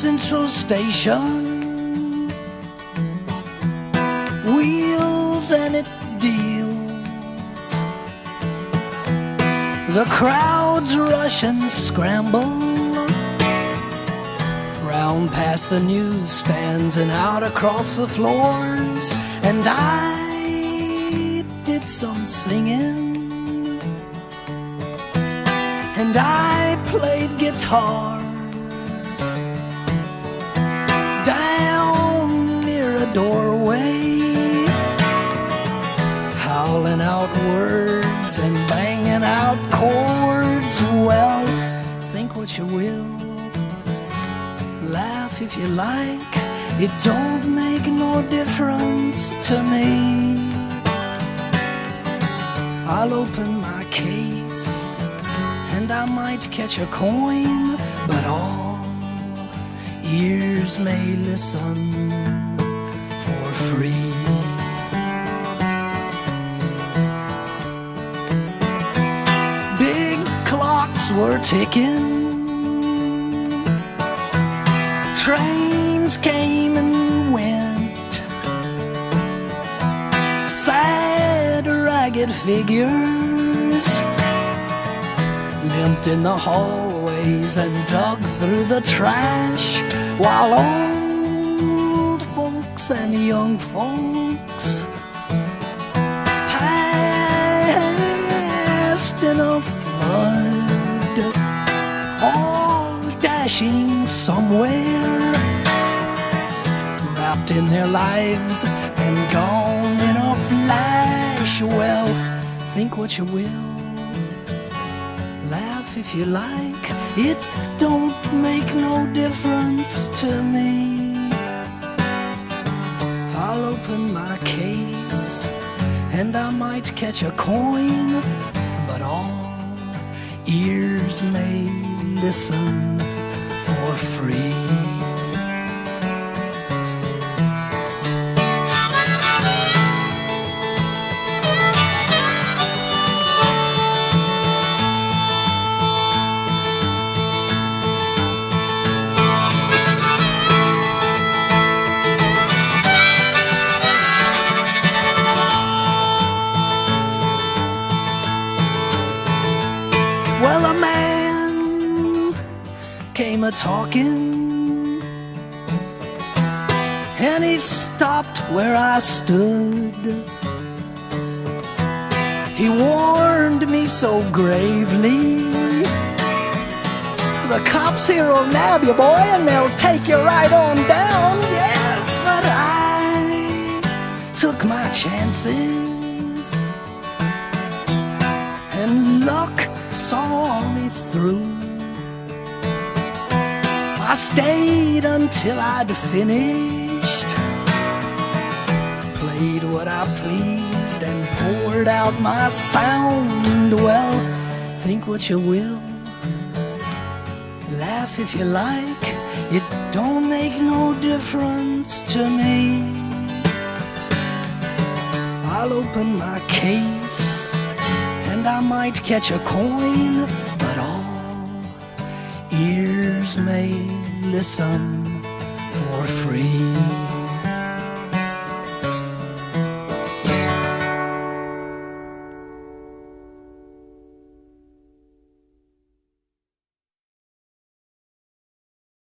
Central Station. Wheels and it deals. The crowds rush and scramble. Round past the newsstands and out across the floors. And I did some singing. And I played guitar. Banging out chords. Well, think what you will, laugh if you like. It don't make no difference to me. I'll open my case and I might catch a coin, but all ears may listen for free. Were ticking, trains came and went, sad, ragged figures limped in the hallways and dug through the trash while old folks and young folks passed in a flood, all dashing somewhere, wrapped in their lives and gone in a flash. Well, think what you will laugh if you like. It don't make no difference to me. I'll open my case and I might catch a coin, but all ears may listen for free. Well, a man came a talking, and he stopped where I stood. He warned me so gravely. The cops here will nab you, boy, and they'll take you right on down. Yes, but I took my chances, and luck saw me through. I stayed until I'd finished, played what I pleased, and poured out my sound. Well, think what you will, laugh if you like. It don't make no difference to me. I'll open my case and I might catch a coin, ears may listen for free.